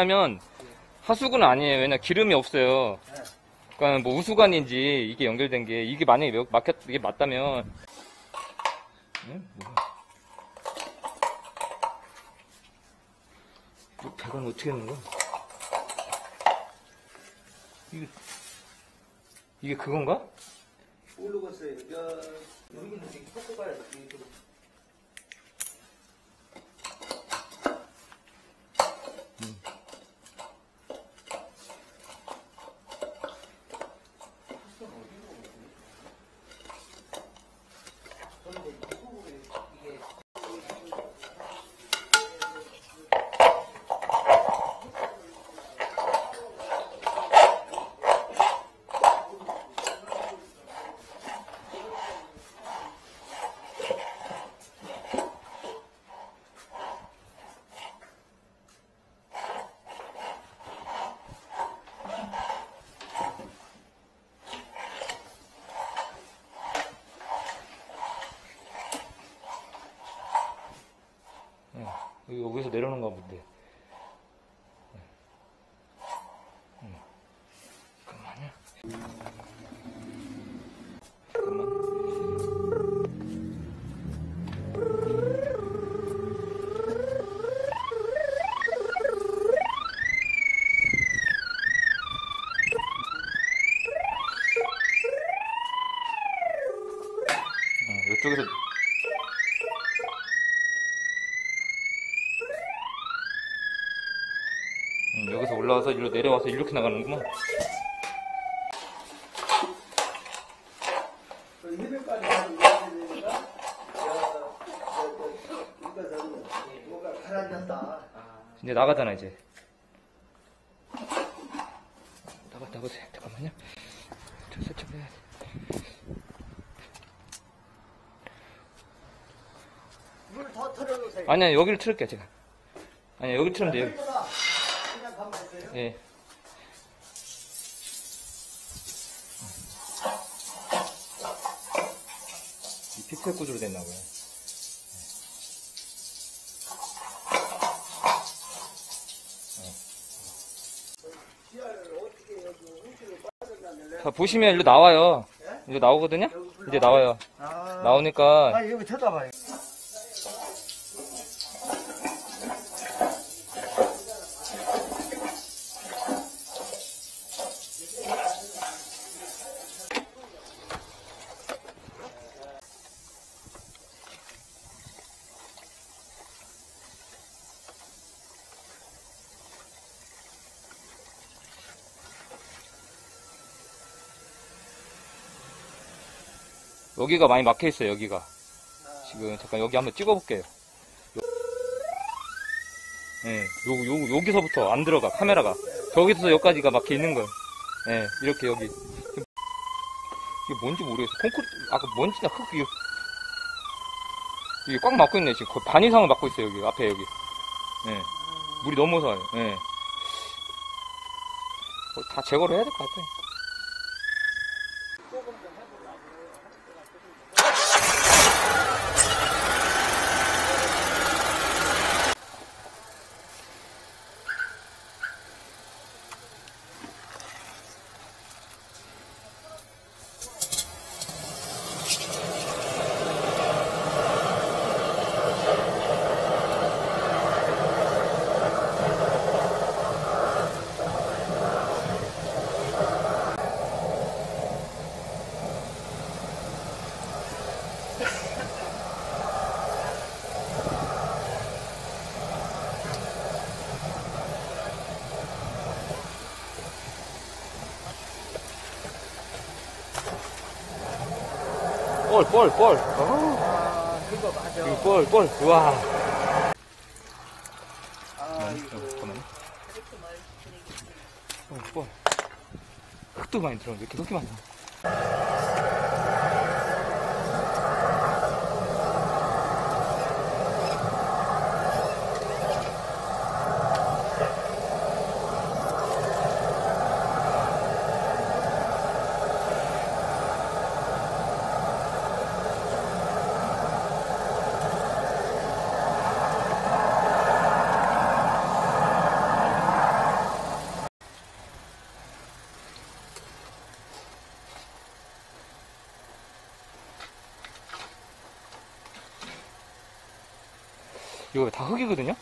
왜냐면 하수구는 아니에요. 왜냐 기름이 없어요. 그러니까 뭐 우수관인지 이게 연결된 게 이게 만약에 몇- 막혔 이게 맞다면 네? 뭐야? 이 배관 어떻게 하는 거야? 이게 이게 그건가? 모르겠어요. 여, 여기는 이렇게 꺾고 가야 돼. 내려오는가 본데. 응. 올라와서 일로 내려와서 이렇게 나가는구만. 이제 나가잖아 이제. 나가 나가세요. 잠깐만요. 저 설정 해야 돼. 물더 털어놓으세요. 아니야 여기를 틀을게 제가. 아니야 여기 틀면 돼요. 그러나 그냥 가면 되세요. 예. 이 픽셀 구조로 됐나 봐요. 빠졌냐면 자, 보시면 일로 나와요. 이제 나오거든요? 이제 나와요. 아, 나오니까 아 여기 쳐다봐요. 여기가 많이 막혀 있어요. 여기가. 지금 잠깐 여기 한번 찍어볼게요. 요- 예, 요, 요, 여기서부터 안 들어가, 카메라가. 저기서 여기까지가 막혀 있는 거예요. 예, 이렇게 여기. 이게 뭔지 모르겠어. 콘크리트, 아까 먼지나 흙, 이게, 이게 꽉 막고 있네. 지금 거의 반 이상을 막고 있어요. 여기, 앞에 여기. 예. 물이 넘어서. 예. 어, 다 제거를 해야 될 것 같아. 볼, 볼, 볼. 어, 아 그거 맞아. 이거 볼, 볼. 우와. 아 이거. 어, 볼. 흙도 많이 들어오는데 이렇게 흙이 많아. 이거 다 흙이거든요?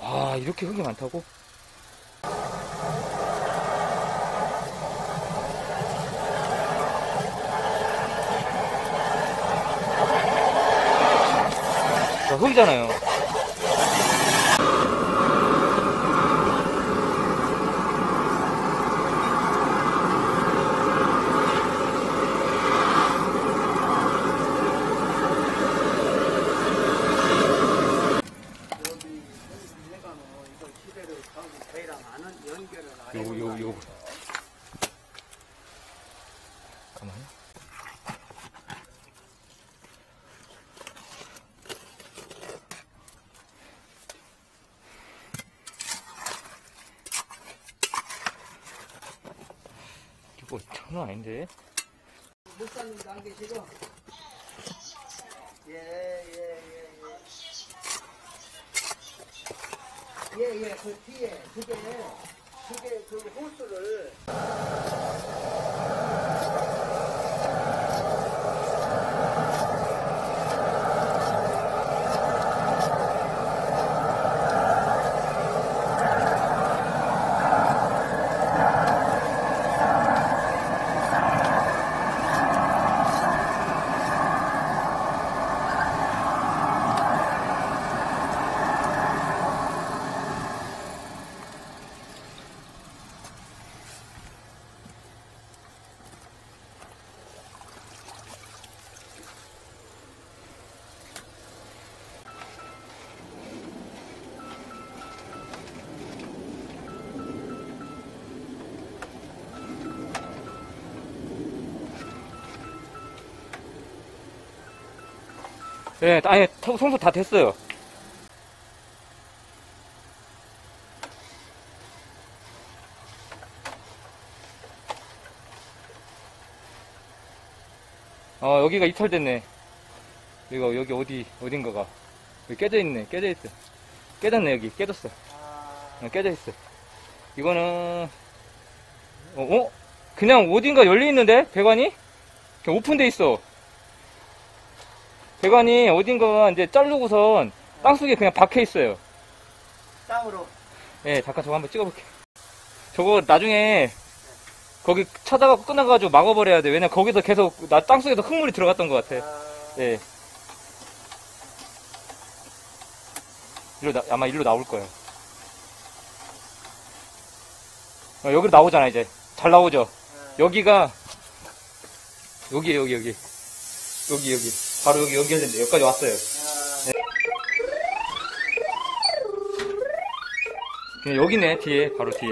와, 이렇게 흙이 많다고? 자, 흙이잖아요. 여기 내가 뭐 이거 시대를 가고 저희랑 아는 연결을 안 요거, 요거, 해본 요거. 잠깐만요. 이거 장난 아닌데? 목사님도 안 계시고 예 예 예 예 예 예 그 뒤에 그게 그게 그 호수를 네, 아니, 청- 청소 다 됐어요. 어, 여기가 이탈됐네. 이거, 여기 어디, 어딘가가. 여기 깨져있네, 깨져있어. 깨졌네, 여기. 깨졌어. 아, 어, 깨져있어. 이거는, 어, 어? 그냥 어딘가 열려있는데? 배관이? 오픈돼 있어. 배관이 어딘가 이제 자르고선 땅속에 그냥 박혀 있어요. 땅으로 예, 잠깐 저거 한번 찍어볼게. 저거 나중에 거기 찾아가고 끊어가지고 막아버려야 돼. 왜냐면 거기서 계속 나 땅속에서 흙물이 들어갔던 것 같아. 아, 예. 일로 나, 아마 일로 나올 거예요. 어, 여기로 나오잖아, 이제. 잘 나오죠? 아, 여기가, 여기, 여기, 여기. 여기, 여기. 바로 여기 연결된대. 여기까지 왔어요. 아, 그냥 여기네, 뒤에. 바로 뒤에.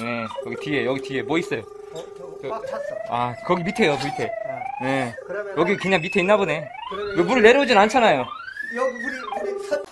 네, 여기 뒤에, 여기 뒤에. 뭐 있어요? 어, 저거 저- 꽉 찼어. 아, 거기 밑에요, 그 밑에. 아, 네. 그러면 여기 그냥 밑에 있나 보네. 그러면 여기 물 내려오진 않잖아요. 여기 우리 선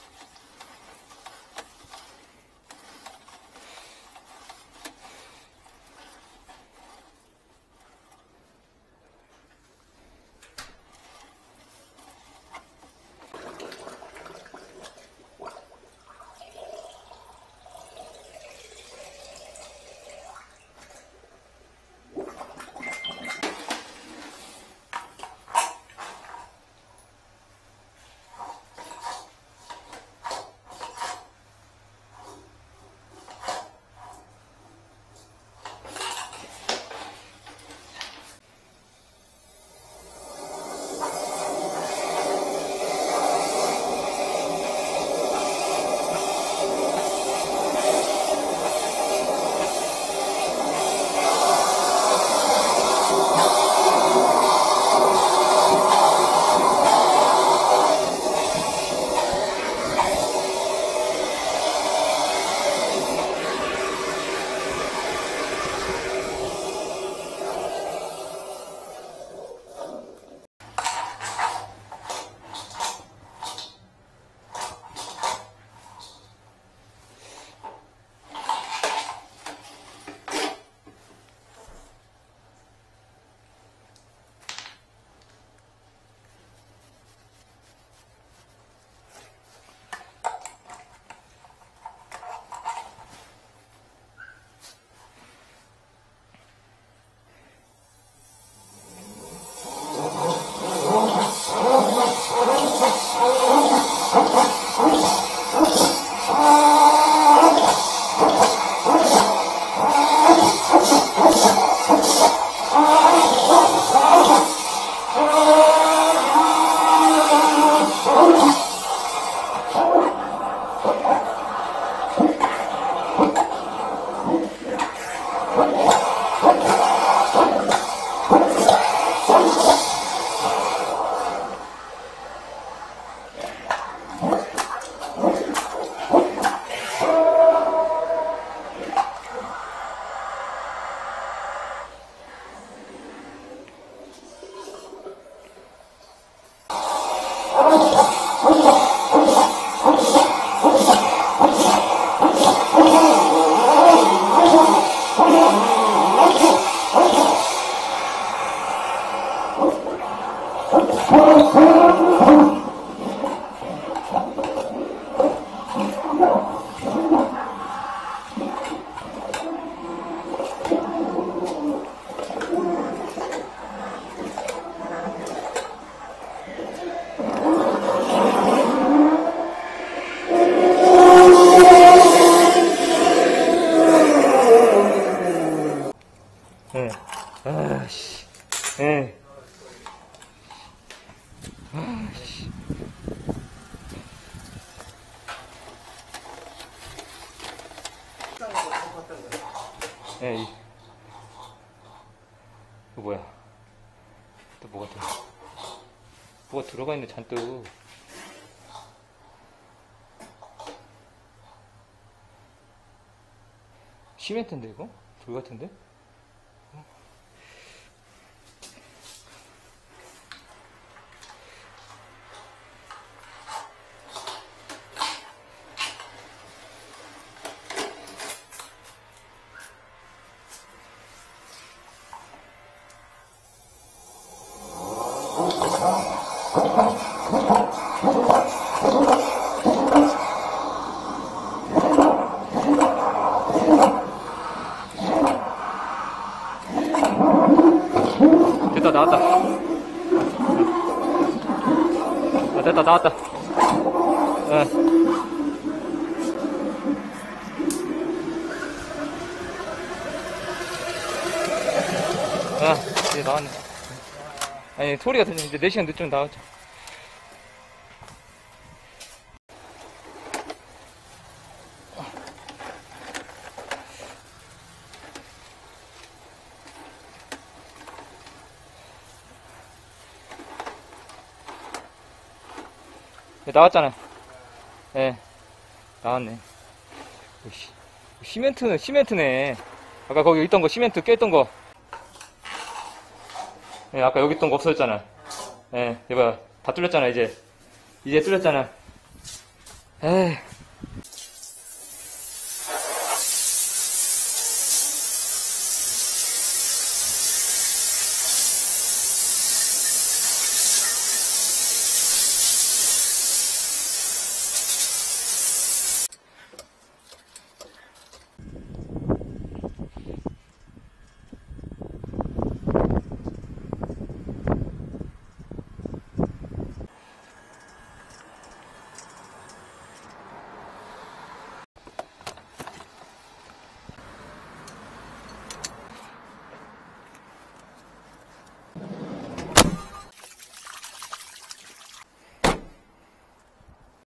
Não? 뭐가 들어가 있네, 잔뜩. 시멘트인데, 이거? 돌 같은데? 됐다, 나왔다. 아, 됐다, 나왔다. 어. 아, 이제 나왔네. 아니, 소리가 들리는데 4시간 늦으면 나왔죠. 네, 나왔잖아요. 예. 나왔네. 씨, 시멘트는 시멘트네. 아까 거기 있던 거 시멘트 깼던 거. 예, 아까 여기 있던 거 없어졌잖아. 예, 이봐. 다 뚫렸잖아, 이제. 이제 뚫렸잖아. 에이.